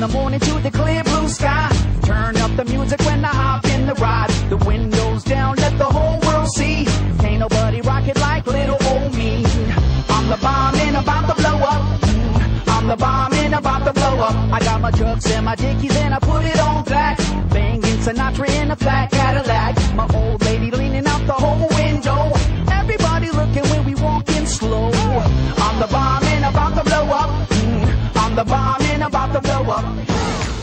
to the clear blue sky. Turn up the music when I hop in the ride. The windows down, let the whole world see. Ain't nobody rock it like little old me. I'm the bomb and about to blow up. I'm the bomb and about to blow up. I got my trucks and my dickies and I put it on black. Banging Sinatra in a flat Cadillac. About to blow up.